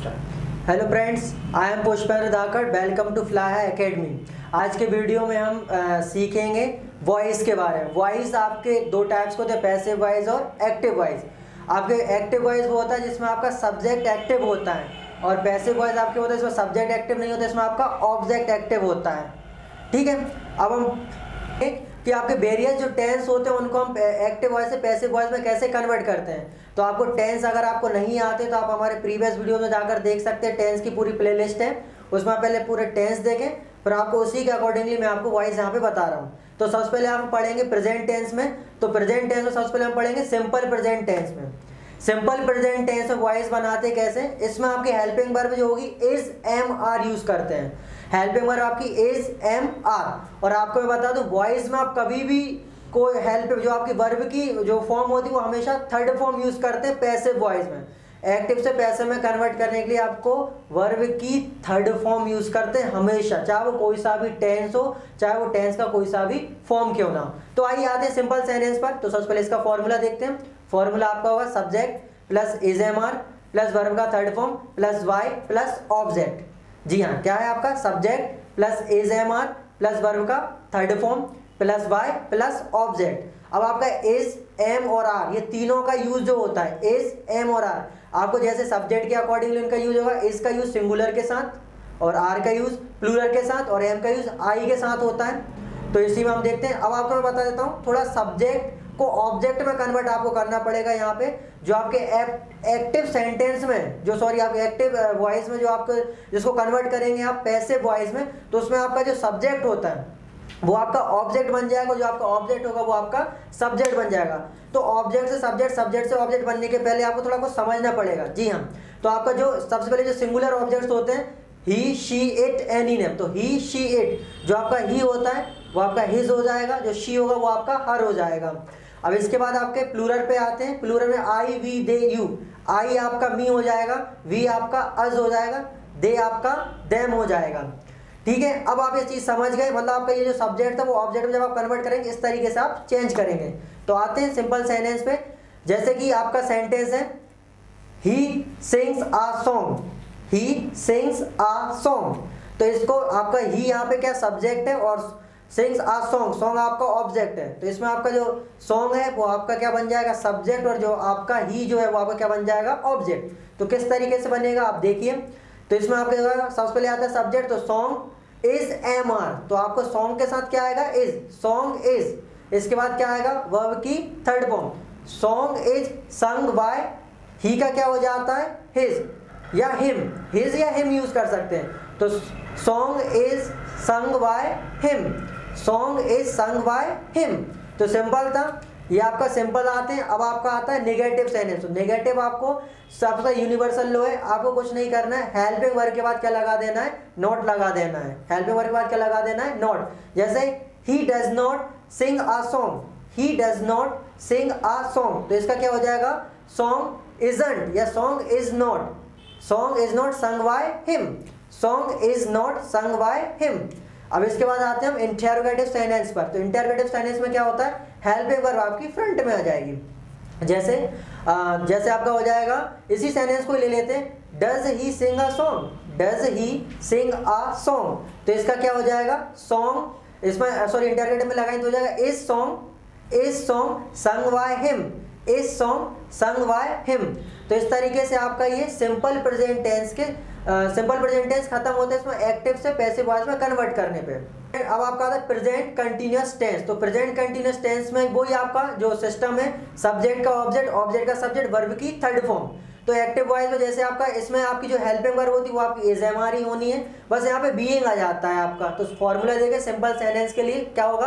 Hello friends I am Pushpendra Dhakad welcome to fly academy आज के video में हम आ, सीखेंगे वॉइस के बारे में। वॉइस आपके दो टाइप्स को होते हैं पैसिव वॉइस और एक्टिव वॉइस आपके एक्टिव वॉइस वो होता है जिसमें आपका सब्जेक्ट एक्टिव होता है और पैसिव वॉइस आपके होता है इसमें सब्जेक्ट एक्टिव नहीं होता इसमें आपका ऑब्जेक्ट एक्टिव होता है। ठीक है? अब हम कि आपके वेरियस जो टेंस होते हैं, उनको हम एक्टिव वॉइस से पैसिव वॉइस में कैसे कन्वर्ट करते हैं? तो आपको टेंस अगर आपको नहीं आते तो आप हमारे प्रीवियस वीडियो में जाकर देख सकते हैं टेंस की पूरी प्लेलिस्ट है। उसमें पहले पूरे टेंस देखें, फिर आपको उसी के अकॉर्डिंगली मैं आपको वॉइस यहाँ पे बता रहा हूँ। तो सबसे पहले हम पढ़ेंगे प्रेजेंट टेंस में। तो प्रेजेंट टेंस में सबसे पहले हम पढ़ेंगे सिंपल प्रेजेंट टेंस में। सिंपल प्रेजेंट टेंस में वॉइस बनाते कैसे? इसमें आपकी हेल्पिंग वर्ब जो होगी इज़ एम आर यूज़ करते हैं। हेल्पिंग वर्ब आपकी इज़ एम आर और आपको मैं बता दूँ वॉइस में आप कभी भी कोई हेल्प जो आपकी वर्ब की जो फॉर्म होती है, वो हमेशा थर्ड फॉर्म यूज़ करते हैं पैसिव वॉइस में. एक्टिव से पैसे में कन्वर्ट करने के लिए आपको वर्ब की थर्ड फॉर्म यूज़ करते हैं हमेशा, चाहे वो कोई सा भी टेंस हो, चाहे वो टेंस का कोई सा भी फॉर्म क्यों ना तो आइए आते हैं सिंपल सेंटेंस पर. तो सबसे पहले इसका फॉर्मूला देखते हैं. फॉर्मूला आपका होगा subject plus is am are plus verb का third form plus by plus object जी हाँ क्या है आपका? Subject plus is am are plus verb का third form plus by plus object अब आपका एज एम और आर ये तीनों का यूज़ जो होता है एज एम और आर आपको जैसे सब्जेक्ट के अकॉर्डिंगली इनका यूज़ होगा एज का यूज़ सिंगुलर के साथ और आर का यूज़ प्लूरल के साथ और एम का यूज़ आई के साथ होता है। तो इसी में हम देखते हैं। अब आपको मैं बता देता हूँ, थोड़ा सब्जेक्ट को ऑब्जेक्ट में कन्वर्ट आपको करना पड़ेगा यहाँ पे। जो आपके एक्टिव सेंटेंस में, जो सॉरी आपके एक्टिव वॉइस में जो आपको जिसको कन्वर्ट करेंगे आप पैसिव वॉइस में तो उसमें आपका जो सब्जेक्ट होता है, वो आपका ऑब्जेक्ट बन जाएगा, जो आपका ऑब्जेक्ट होगा, वो आपका सब्जेक्ट बन जाएगा। तो ऑब्जेक्ट से सब्जेक्ट सब्जेक्ट से ऑब्जेक्ट बनने के पहले आपको थोड़ा कुछ समझना पड़ेगा। जी हाँ तो आपका जो, सबसे पहले जो सिंगुलर ऑब्जेक्ट्स होते हैं he she it any name तो ही शी इट जो आपका ही होता है, वो आपका हिज हो जाएगा, जो शी होगा, वो आपका हर हो जाएगा। अब इसके बाद आपके प्लूरल पे आते हैं। प्लूरल में आई वी दे यू आई आपका मी हो जाएगा वी आपका अज हो जाएगा दे आपका देम हो जाएगा। ठीक है? अब आप ये चीज़ समझ गए। मतलब आपका ये जो सब्जेक्ट था, वो ऑब्जेक्ट में जब आप कन्वर्ट करेंगे, इस तरीके से आप चेंज करेंगे। तो आते हैं सिंपल सेंटेंस पे। जैसे कि आपका सेंटेंस है he sings a song he sings a song तो इसको आपका ही यहाँ पे क्या सब्जेक्ट है और सिंग्स आ सॉन्ग सॉन्ग आपका ऑब्जेक्ट है। तो इसमें आपका जो सॉन्ग है, वो आपका क्या बन जाएगा? सब्जेक्ट और जो आपका ही जो है, वो आपका क्या बन जाएगा? ऑब्जेक्ट तो किस तरीके से बनेगा? आप देखिए। तो इसमें आपके सबसे पहले आता है सब्जेक्ट तो सॉन्ग इज़ एम आर तो आपको सॉन्ग के साथ क्या आएगा? इज़ सॉन्ग इज़ इसके बाद क्या आएगा? वर्ब की third form song is sung by he का क्या हो जाता है? हिज या हिम हिज या हिम यूज़ कर सकते हैं। तो song is sung by him song is sung by him तो सिंपल था। ये आपका सिंपल आते हैं। अब आपका आता है नेगेटिव सेंटेंस तो नेगेटिव आपको सबसे यूनिवर्सल लो है। आपको कुछ नहीं करना है। हेल्पिंग वर्ग के बाद क्या लगा देना है? नॉट लगा देना है। हेल्पिंग वर्ग के बाद क्या लगा देना है? नॉट जैसे he does not sing a song he does not sing a song तो इसका क्या हो जाएगा? सॉन्ग इजंट या song is not song is not sung by him song is not sung by him अब इसके बाद आते हैं हम इंटेरोगेटिव सेंटेंस पर। तो इंटेरोगेटिव सेंटेंस में क्या होता है? हेल्पिंग वर्ब आपकी फ्रंट में आ जाएगी। जैसे आ, जैसे आपका हो जाएगा इसी सेंटेंस को ले लेते हैं। Does he sing a song does he sing a song तो इसका क्या हो जाएगा? सॉन्ग इसमें सॉरी इंटेरोगेटिव में लगाएँगे तो हो जाएगा इस song is song sung by him is song sung by him तो इस तरीके से आपका ये सिंपल प्रेजेंट टेंस के सिंपल प्रेजेंट टेंस खत्म होता है, इसमें एक्टिव से पैसिव वॉइस में कन्वर्ट करने पे। अब आपका आता प्रेजेंट कंटिन्यूस टेंस तो प्रेजेंट कंटिन्यूस टेंस में वही आपका जो सिस्टम है सब्जेक्ट का ऑब्जेक्ट ऑब्जेक्ट का सब्जेक्ट वर्ब की थर्ड फॉर्म तो एक्टिव वॉइस में जैसे आपका इसमें आपकी जो हेल्पिंग वर्ब होती है, वो आपकी एज एम आर ही होनी है। बस यहाँ पे बीइंग आ जाता है आपका। तो फॉर्मूला देखे सिंपल सेंटेंस के लिए क्या होगा?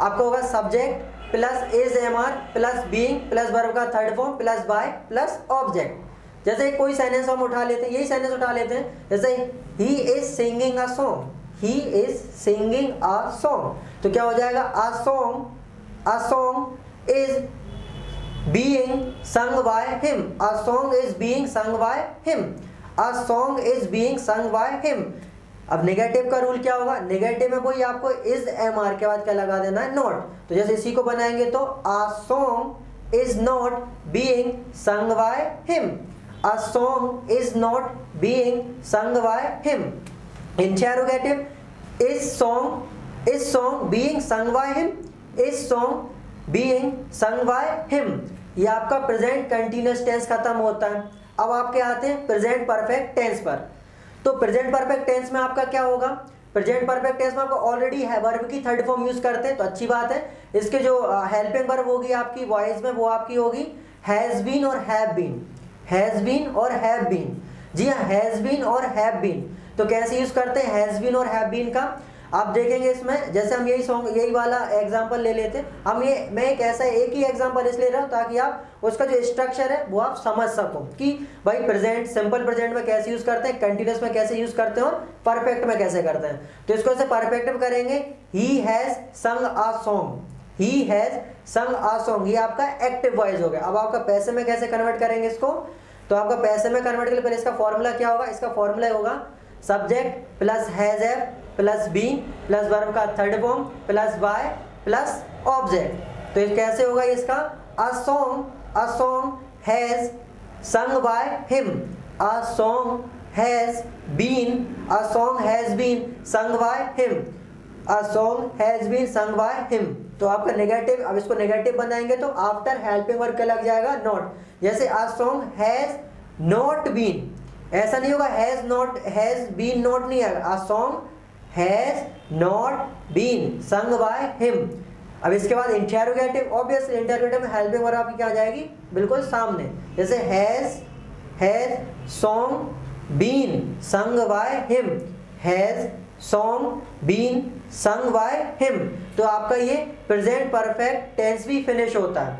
आपका होगा subject plus is am are plus being plus verb का third form plus by plus object जैसे कोई सेंटेंस हम उठा लेते हैं, यही सेंटेंस उठा लेते हैं, जैसे he is singing a song he is singing a song तो क्या हो जाएगा? A song a song is being sung by him a song is being sung by him a song is being sung by him अब negative का rule क्या होगा? Negative में कोई आपको इज़ एम आर के बाद क्या लगा देना है? नॉट तो जैसे इसी को बनाएँगे तो a song is not being sung by him a song is not being sung by him. Interrogative is song is song being sung by him? Is song being sung by him? ये आपका present continuous tense खत्म होता है। अब आपके आते हैं present perfect tense पर। तो प्रेजेंट परफेक्ट टेंस में आपका क्या होगा? प्रेजेंट परफेक्ट टेंस में आपको ऑलरेडी है वर्ब की थर्ड फॉर्म यूज़ करते हैं तो अच्छी बात है। इसके जो हेल्पिंग वर्ब होगी आपकी वॉइस में वो आपकी होगी। हैज़ बीन और हैव बीन हैज़ बीन और हैव बीन जी हाँ हैज़ बीन और हैव बीन तो कैसे यूज़ करते हैं? हैज़ बीन और हैव बीन का। आप देखेंगे इसमें, जैसे हम यही सॉन्ग यही वाला एग्जांपल ले लेते, हम ये, मैं एक ऐसा एक ही एग्जांपल इसलिए रहा हूँ ताकि आप उसका जो स्ट्रक्चर है, वो आप समझ सको कि भाई प्रेजेंट सिंपल प्रेजेंट में कैसे यूज़ करते हैं कंटिन्यूस में कैसे यूज़ करते हैं और परफेक्ट में कैसे करते हैं। तो इसको ऐसे परफेक्ट करेंगे ही हैज़ संग आ सॉन्ग ही हैज़ संग आ सॉन्ग ये आपका एक्टिव वॉइस हो गया। अब आपका पैसे में कैसे कन्वर्ट करेंगे इसको? तो आपका पैसे में कन्वर्ट के लिए पहले इसका फॉर्मूला क्या होगा? इसका फॉर्मूला होगा सब्जेक्ट प्लस हैज़ एफ़ प्लस बीन प्लस वर्ब का third form plus by plus object तो ये कैसे होगा इसका? A song a song has sung by him a song has been a song has been sung by him a song has been sung by him तो आपका negative अब इसको negative बनाएँगे तो आफ्टर हेल्पिंग वर्ब क्या लग जाएगा not जैसे a song has not been ऐसा नहीं होगा has not has been not नहीं आएगा a song has not been sung by him अब इसके बाद इंटेरोगेटिव ऑब्वियसली इंटेरोगेटिव में हेल्पिंग वर्ब आपकी क्या आ जाएगी? बिल्कुल सामने। जैसे has has song been sung by him has song been sung by him तो आपका ये प्रेजेंट परफेक्ट टेंस भी फिनिश होता है।